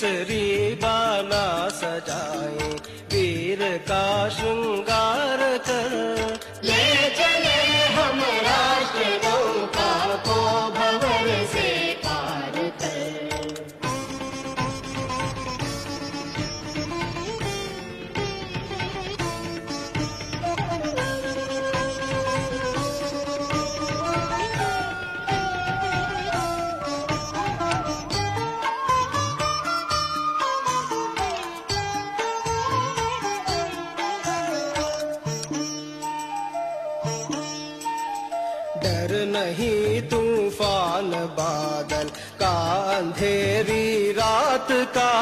केसरी बाला सजाए वीर का श्रृंग डर नहीं तूफ़ान बादल का अंधेरी रात का।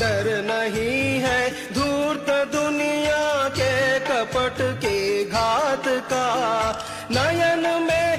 डर नहीं है धूर्त दुनिया के कपट के घात का। नयन में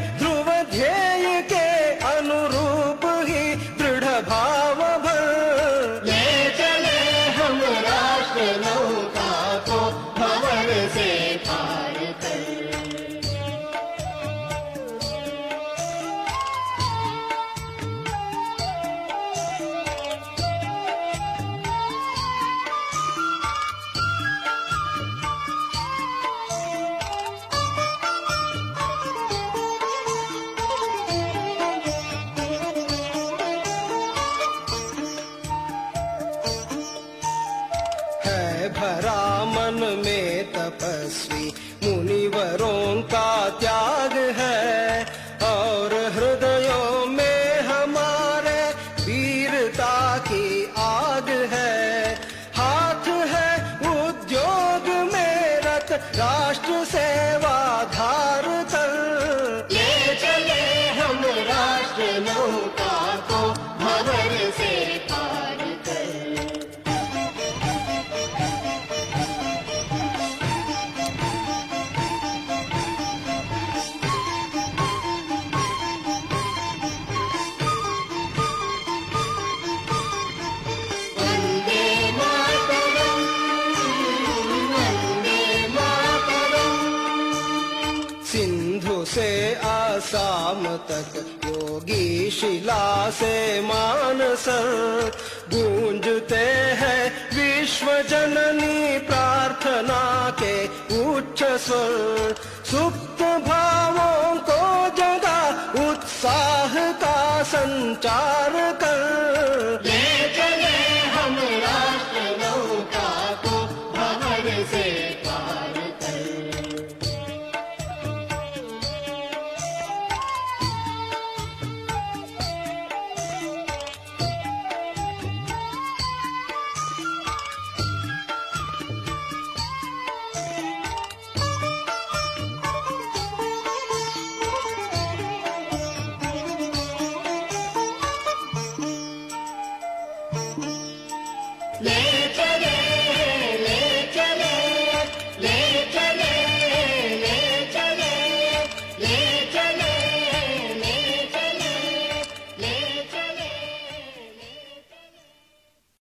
तपस्वी मुनिवरों का त्याग है और हृदयों में हमारे वीरता की आग है। हाथ है उद्योग में रत राष्ट्र सेवा धार कर ले चले हम राष्ट्र नौका आसाम तक योगी शिला से मानसर गूंजते हैं विश्व जननी प्रार्थना के उच्च स्वर। सुप्त भावों को जगा उत्साह का संचार कर। Nature